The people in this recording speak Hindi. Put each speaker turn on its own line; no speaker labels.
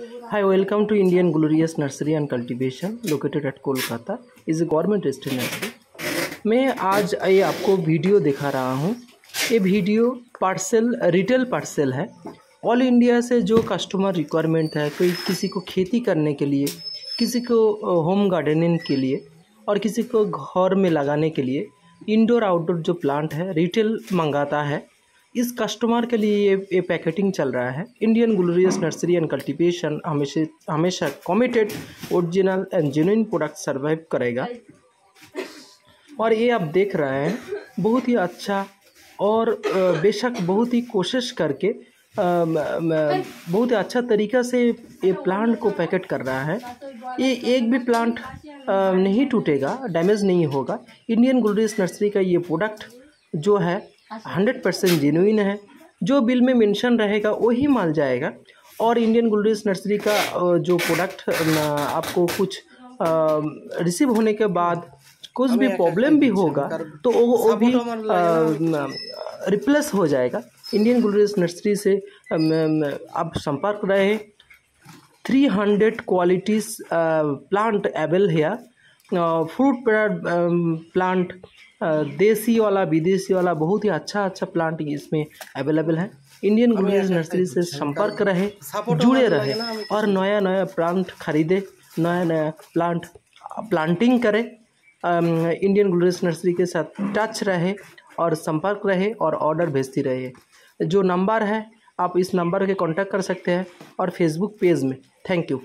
Hi, welcome to Indian Glorious Nursery and Cultivation located at Kolkata. is a government registered nursery. मैं आज ये आपको वीडियो दिखा रहा हूँ ये वीडियो पार्सल रिटेल पार्सल है ऑल इंडिया से जो कस्टमर रिक्वायरमेंट है कोई किसी को खेती करने के लिए किसी को होम गार्डनिंग के लिए और किसी को घर में लगाने के लिए इंडोर आउटडोर जो प्लांट है रिटेल मंगाता है इस कस्टमर के लिए ये ये पैकेटिंग चल रहा है। Indian glorious nursery and cultivation हमेशा हमेशा committed original and genuine product survive करेगा। और ये आप देख रहे हैं, बहुत ही अच्छा और बेशक बहुत ही कोशिश करके बहुत ही अच्छा तरीका से ये प्लांट को पैकेट कर रहा है। ये एक भी प्लांट नहीं टूटेगा डैमेज नहीं होगा। इंडियन ग्लोरियस नर्सरी का ये प्रोडक्ट जो है हंड्रेड परसेंट जेनुइन है। जो बिल में मेंशन रहेगा वही माल जाएगा। और इंडियन गुलरिस नर्सरी का जो प्रोडक्ट आपको कुछ रिसीव होने के बाद कुछ भी प्रॉब्लम भी होगा तो वो वो भी रिप्लेस हो जाएगा। इंडियन गुलरिस नर्सरी से आप संपर्क रहे। Three hundred qualities plant avail है फ्रूट प्लांट देसी वाला विदेशी वाला बहुत ही अच्छा अच्छा प्लांट इसमें अवेलेबल है। इंडियन गुलियस नर्सरी से संपर्क रहे जुड़े रहे और नया नया प्लांट खरीदे नया नया प्लांट प्लांटिंग करें इंडियन गुलियस नर्सरी के साथ टच रहे और संपर्क रहे और ऑर्डर भेजती रहे। जो नंबर है आप इस नंबर के कांटेक्ट कर सकते हैं और फेसबुक पेज में। Thank you